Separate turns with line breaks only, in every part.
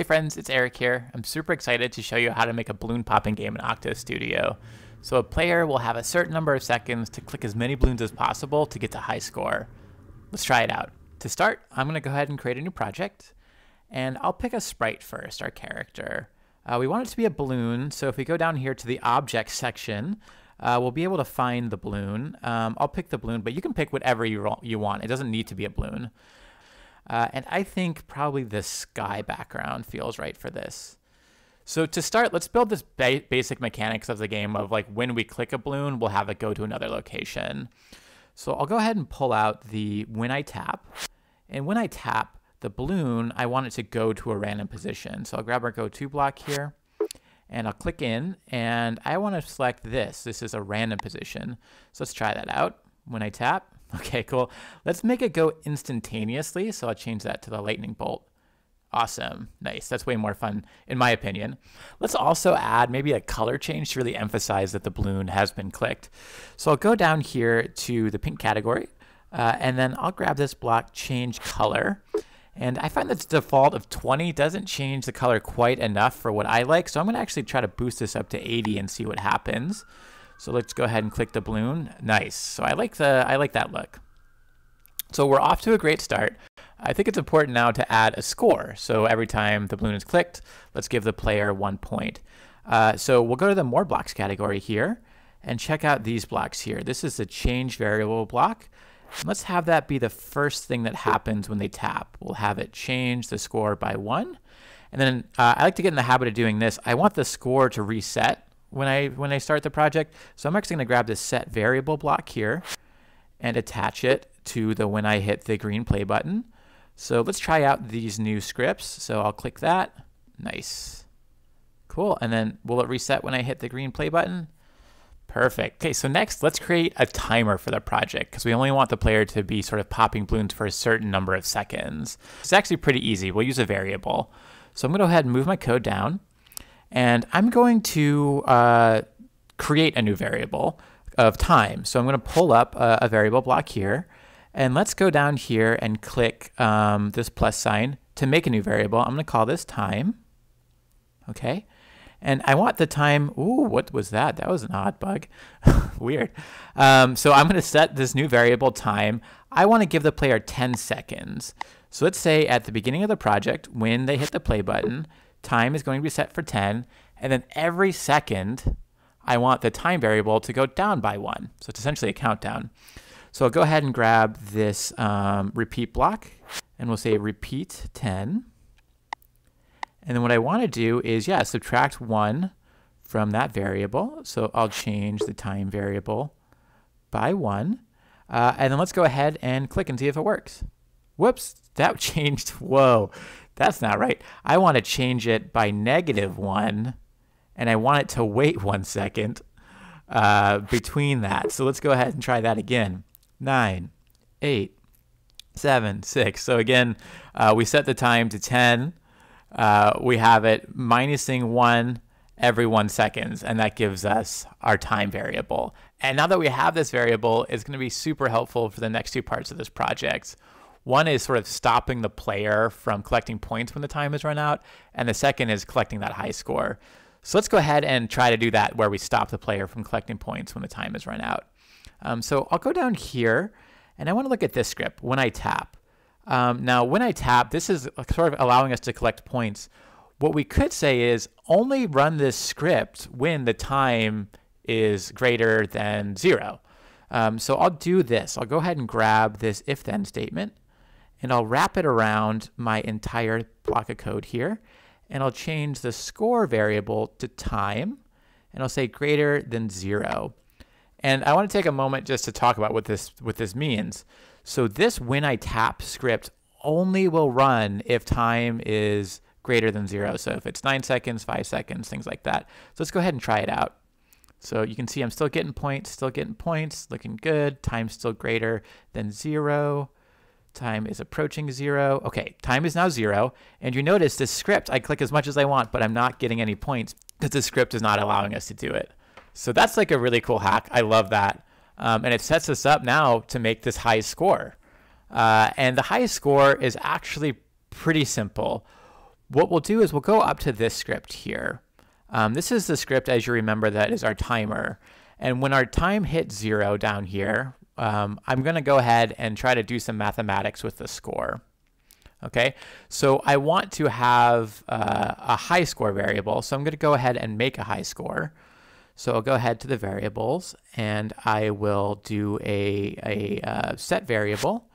Hey friends, it's Eric here. I'm super excited to show you how to make a balloon popping game in OctoStudio. So a player will have a certain number of seconds to click as many balloons as possible to get to high score. Let's try it out. To start, I'm going to go ahead and create a new project. And I'll pick a sprite first, our character. Uh, we want it to be a balloon, so if we go down here to the object section, uh, we'll be able to find the balloon. Um, I'll pick the balloon, but you can pick whatever you, you want. It doesn't need to be a balloon. Uh, and I think probably the sky background feels right for this. So to start, let's build this ba basic mechanics of the game of like when we click a balloon, we'll have it go to another location. So I'll go ahead and pull out the when I tap. And when I tap the balloon, I want it to go to a random position. So I'll grab our go to block here and I'll click in and I want to select this. This is a random position. So let's try that out. When I tap, Okay, cool. Let's make it go instantaneously. So I'll change that to the lightning bolt. Awesome. Nice. That's way more fun, in my opinion. Let's also add maybe a color change to really emphasize that the balloon has been clicked. So I'll go down here to the pink category, uh, and then I'll grab this block, change color. And I find that the default of 20 doesn't change the color quite enough for what I like. So I'm going to actually try to boost this up to 80 and see what happens. So let's go ahead and click the balloon. Nice. So I like the I like that look. So we're off to a great start. I think it's important now to add a score. So every time the balloon is clicked, let's give the player one point. Uh, so we'll go to the more blocks category here and check out these blocks here. This is the change variable block. Let's have that be the first thing that happens when they tap. We'll have it change the score by one. And then uh, I like to get in the habit of doing this. I want the score to reset when I when I start the project. So I'm actually going to grab this set variable block here and attach it to the when I hit the green play button. So let's try out these new scripts. So I'll click that. Nice. Cool. And then will it reset when I hit the green play button? Perfect. Okay, so next let's create a timer for the project because we only want the player to be sort of popping balloons for a certain number of seconds. It's actually pretty easy. We'll use a variable. So I'm going to go ahead and move my code down. And I'm going to uh, create a new variable of time. So I'm going to pull up a, a, variable block here. And let's go down here and click um, this plus sign to make a new variable. I'm going to call this time. Okay. And I want the time, ooh, what was that? That was an odd bug. Weird. Um, so I'm going to set this new variable time. I want to give the player 10 seconds. So let's say at the beginning of the project, when they hit the play button, time is going to be set for 10, and then every second, I want the time variable to go down by one. So it's essentially a countdown. So I'll go ahead and grab this um, repeat block, and we'll say repeat 10. And then what I want to do is, yeah, subtract 1 from that variable. So I'll change the time variable by 1. Uh, and then let's go ahead and click and see if it works. Whoops, that changed. Whoa, that's not right. I want to change it by negative one, and I want it to wait one second uh, between that. So let's go ahead and try that again. Nine, eight, seven, six. So again, uh, we set the time to 10. Uh, we have it minusing one every one seconds, and that gives us our time variable. And now that we have this variable, it's going to be super helpful for the next two parts of this project. One is sort of stopping the player from collecting points when the time is run out, and the second is collecting that high score. So let's go ahead and try to do that where we stop the player from collecting points when the time is run out. Um, so I'll go down here, and I want to look at this script, when I tap. Um, now, when I tap, this is sort of allowing us to collect points. What we could say is only run this script when the time is greater than zero. Um, so I'll do this. I'll go ahead and grab this if-then statement, and I'll wrap it around my entire block of code here. And I'll change the score variable to time, and I'll say greater than zero. And I want to take a moment just to talk about what this what this means. So this when I tap script only will run if time is greater than zero. So if it's nine seconds, five seconds, things like that. So let's go ahead and try it out. So you can see I'm still getting points, still getting points, looking good. Time's still greater than zero. Time is approaching zero. Okay, time is now zero. And you notice this script, I click as much as I want, but I'm not getting any points because the script is not allowing us to do it. So that's like a really cool hack. I love that. Um, and it sets us up now to make this high score. Uh, and the high score is actually pretty simple. what we'll do is we'll go up to this script here. Um, this is the script, as you remember, that is our timer. And when our time hits zero down here, um, I'm going to go ahead and try to do some mathematics with the score. Okay, so I want to have uh, a high score variable, so I'm going to go ahead and make a high score. So I'll go ahead to the variables and I will do a, a uh, set variable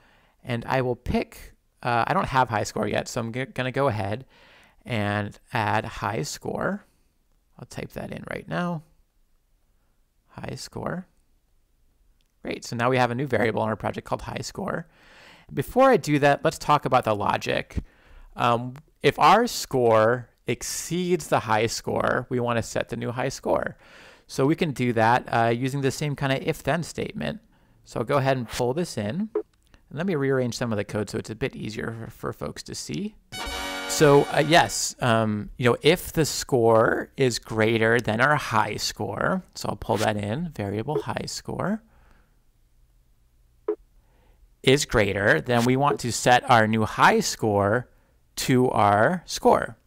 and I will pick, uh, I don't have high score yet, so I'm going to go ahead and add high score. I'll type that in right now. High score. Great, so now we have a new variable in our project called high score. Before I do that, let's talk about the logic. Um, if our score exceeds the high score, we want to set the new high score. So we can do that uh, using the same kind of if-then statement. So I'll go ahead and pull this in. And let me rearrange some of the code so it's a bit easier for, for folks to see. So uh, yes, um, you know, if the score is greater than our high score, so I'll pull that in, variable high score, is greater, then we want to set our new high score to our score.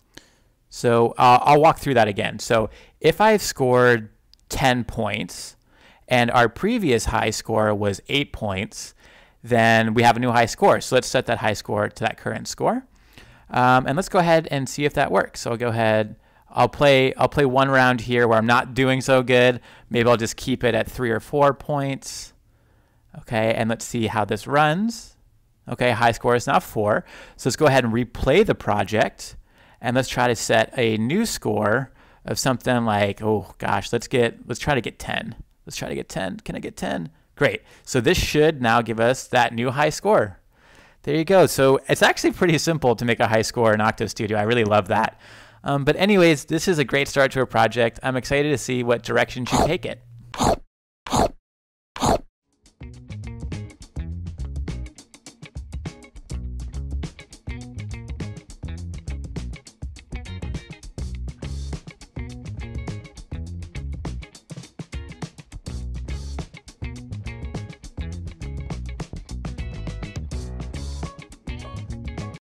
So uh, I'll walk through that again. So if I've scored 10 points and our previous high score was 8 points, then we have a new high score. So let's set that high score to that current score. Um, and let's go ahead and see if that works. So I'll go ahead, I'll play, I'll play one round here where I'm not doing so good. Maybe I'll just keep it at three or four points. Okay, and let's see how this runs. Okay, high score is now four. So let's go ahead and replay the project and let's try to set a new score of something like, oh gosh, let's get, let's try to get 10. Let's try to get 10. Can I get 10? Great. So this should now give us that new high score. There you go. So it's actually pretty simple to make a high score in OctoStudio. I really love that. Um, but anyways, this is a great start to a project. I'm excited to see what direction you take it.